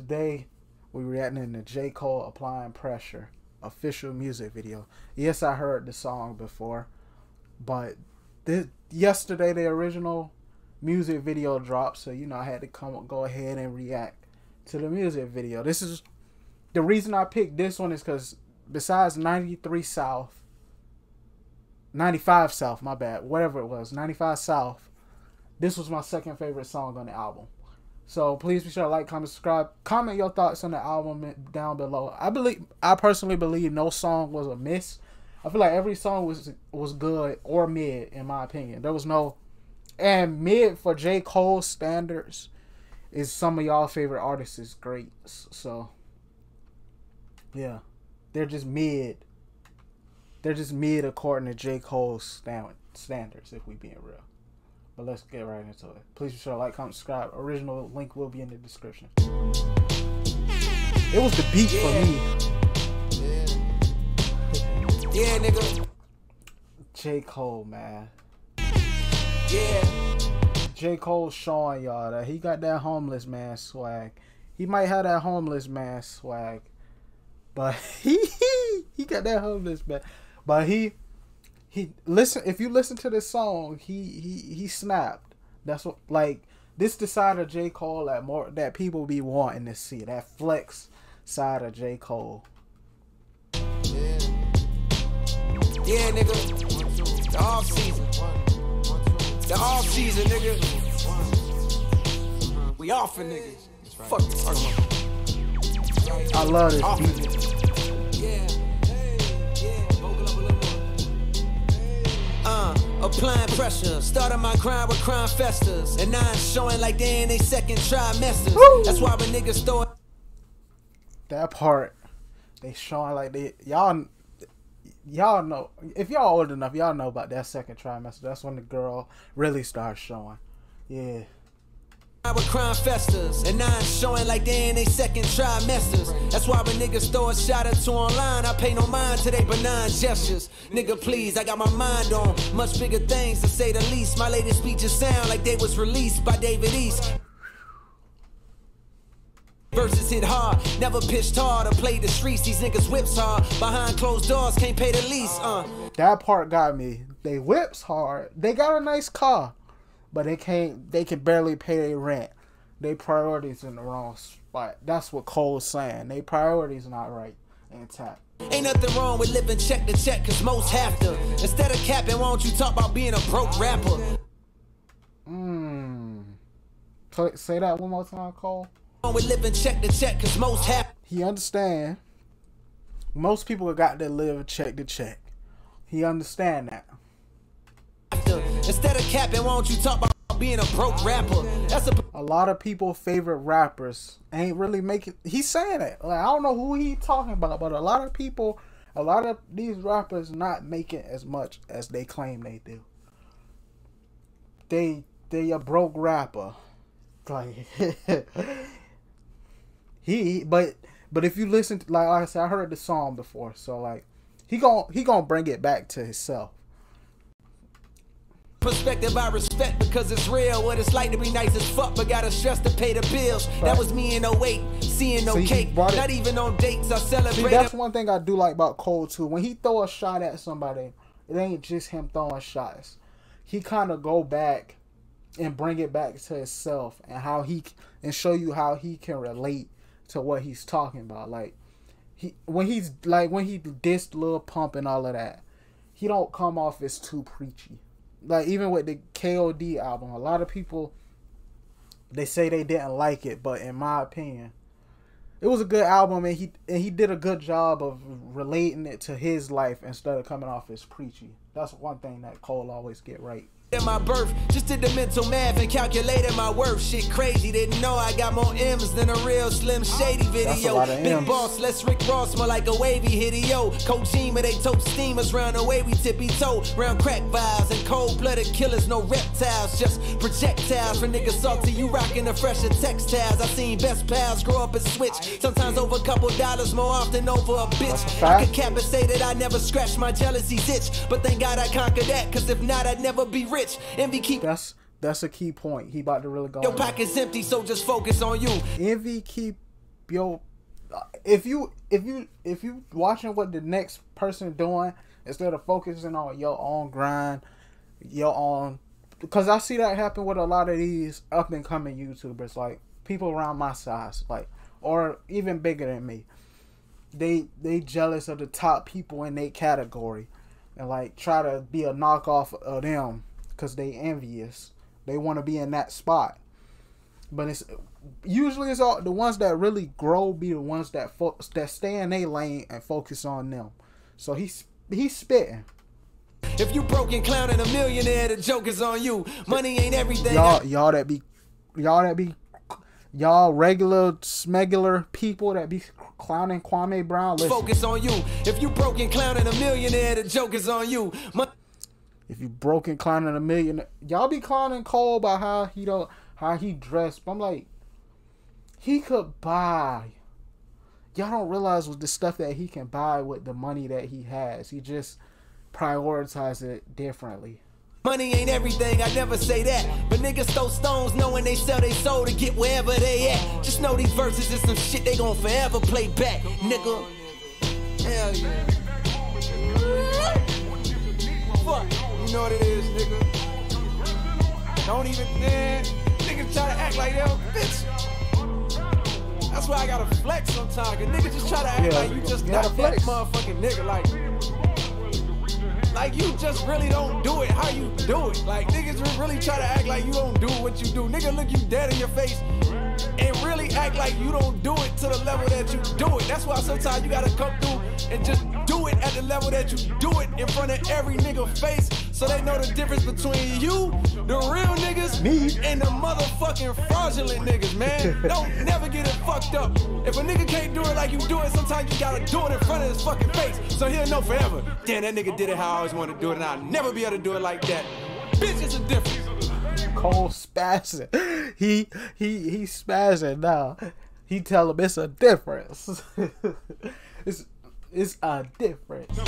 today we reacting to J. Cole applying pressure official music video. Yes, I heard the song before, but this yesterday the original music video dropped, so you know I had to come go ahead and react to the music video. This is the reason I picked this one is because besides 93 South, 95 South, my bad, whatever it was, 95 South, this was my second favorite song on the album. So please be sure to like, comment, subscribe, comment your thoughts on the album down below. I believe, I personally believe no song was a miss. I feel like every song was was good or mid in my opinion. There was no, and mid for J Cole standards is some of y'all favorite artists is great. So yeah, they're just mid. They're just mid according to J Cole's standards. If we being real. But let's get right into it. Please be sure to like, comment, subscribe. Original link will be in the description. It was the beat yeah. for me. Yeah. yeah, nigga. J. Cole, man. Yeah. J. Cole showing y'all that he got that homeless man swag. He might have that homeless man swag. But he he got that homeless man. But he he listen if you listen to this song, he he he snapped. That's what like this the side of J. Cole that more that people be wanting to see. That flex side of J. Cole. Yeah. Yeah, nigga. The off season. The off season, nigga. We off for niggas. Fuck this. I love this beat. Applying pressure, started my grind with crime festers. And now I'm showing like they in their second trimesters. Woo! That's why when niggas throw That part, they showing like they, y'all, y'all know, if y'all old enough, y'all know about that second trimester. That's when the girl really starts showing. Yeah. With crime festers, and now showing like they in their second trimesters. That's why when niggas throw a shot or two online, I pay no mind to they benign gestures. Nigga, please, I got my mind on much bigger things to say the least. My latest speeches sound like they was released by David East. Verses hit hard, never pitched hard or played the streets. These niggas whips hard, behind closed doors, can't pay the lease. Uh. That part got me. They whips hard. They got a nice car but they can't. They can barely pay their rent. They priorities in the wrong spot. That's what Cole's saying. They priorities not right intact. Ain't nothing wrong with living check to check, cause most have to. Instead of capping, why don't you talk about being a broke rapper? Mmm. Say that one more time, Cole. Living check to check, cause most have. He understand. Most people got to live check to check. He understand that. Instead of capping, why don't you talk about being a broke rapper? That's a a lot of people favorite rappers ain't really making. He's saying it. Like I don't know who he talking about, but a lot of people, a lot of these rappers not making as much as they claim they do. They they a broke rapper, like he. But but if you listen, to, like, like I said, I heard the song before, so like he gon' he gonna bring it back to himself. Perspective I respect because it's real. What it's like to be nice as fuck, but gotta stress to pay the bills. Right. That was me in 08, seeing no See, cake. Not even on dates, I celebrate. See, that's one thing I do like about Cole too. When he throw a shot at somebody, it ain't just him throwing shots. He kind of go back and bring it back to himself and how he and show you how he can relate to what he's talking about. Like he when he's like when he dissed Lil Pump and all of that, he don't come off as too preachy like even with the KOD album, a lot of people they say they didn't like it, but in my opinion, it was a good album and he and he did a good job of relating it to his life instead of coming off as preachy. That's one thing that Cole always get right in my birth. Just did the mental math and calculated my worth. Shit crazy, didn't know I got more M's than a real Slim Shady video. Big boss, let's Rick Ross, more like a wavy video. Kojima, they tote steamers round the way we tippy toe. Round crack vibes and cold blooded killers, no reptiles, just projectiles. For niggas salty, you rockin' the fresher textiles. I seen best pals grow up and switch. Sometimes over a couple dollars, more often over a bitch. I could cap and say that I never scratched my jealousy's itch. But thank God I conquered that, cause if not, I'd never be rich rich. Envy keep. That's that's a key point. He about to really go. Your pocket's empty, so just focus on you. Envy keep yo, uh, if you if you if you watching what the next person doing instead of focusing on your own grind, your own because I see that happen with a lot of these up and coming YouTubers, like people around my size, like or even bigger than me. They they jealous of the top people in their category, and like try to be a knockoff of them because they envious. They want to be in that spot, but it's usually it's all the ones that really grow be the ones that fo- that stay in their lane and focus on them. So he's he's spitting. If you broken clown and a millionaire, the joke is on you. Money ain't everything. Y'all, y'all that be, y'all that be, y'all regular smegular people that be clowning Kwame Brown. Listen. Focus on you. If you broken clown and a millionaire, the joke is on you. Mon if you broken clowning a million, y'all be clowning Cole about how he don't, how he dressed. But I'm like, he could buy. Y'all don't realize with the stuff that he can buy with the money that he has. He just prioritize it differently. Money ain't everything, I never say that. But niggas throw stones knowing they sell their soul to get wherever they at. Just know these verses is some shit they gon' forever play back, nigga. Hell yeah. You know what it is, nigga. Don't even, man. Niggas try to act like they're bitch. That's why I gotta flex sometimes. Cause niggas just try to act yeah, like you just not that motherfucking nigga. Like, like you just really don't do it how you do it. Like niggas really try to act like you don't do what you do. Nigga look you dead in your face and really act like you don't do it to the level that you do it. That's why sometimes you gotta come through and just it at the level that you do it in front of every nigga face so they know the difference between you, the real niggas, me, and the motherfucking fraudulent niggas, man. don't never get it fucked up. If a nigga can't do it like you do it, sometimes you gotta do it in front of his fucking face so he'll know forever. Damn, that nigga did it how I always wanted to do it and I'll never be able to do it like that. Bitch, it's a difference. Cole spazzing. He he he spazzing now. He tell him it's a difference. it's it's uh, a difference.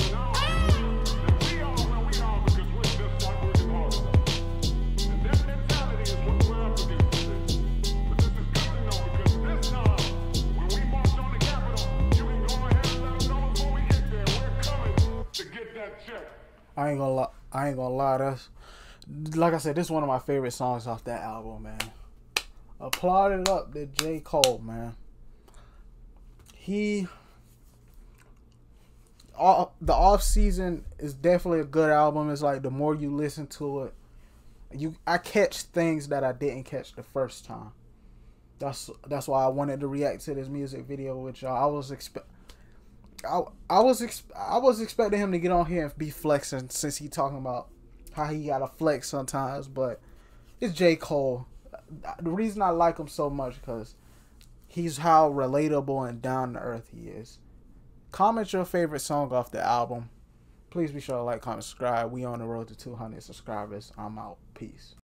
I ain't gonna lie. I ain't gonna lie. That's like I said. This is one of my favorite songs off that album, man. Applaud it up to J Cole, man. He the off season is definitely a good album. It's like the more you listen to it, you I catch things that I didn't catch the first time. That's that's why I wanted to react to this music video which. I was expect I I was exp- I was expecting him to get on here and be flexing since he talking about how he got to flex sometimes, but it's J Cole. The reason I like him so much because he's how relatable and down to earth he is. Comment your favorite song off the album. Please be sure to like, comment, subscribe. We on the road to 200 subscribers. I'm out. Peace.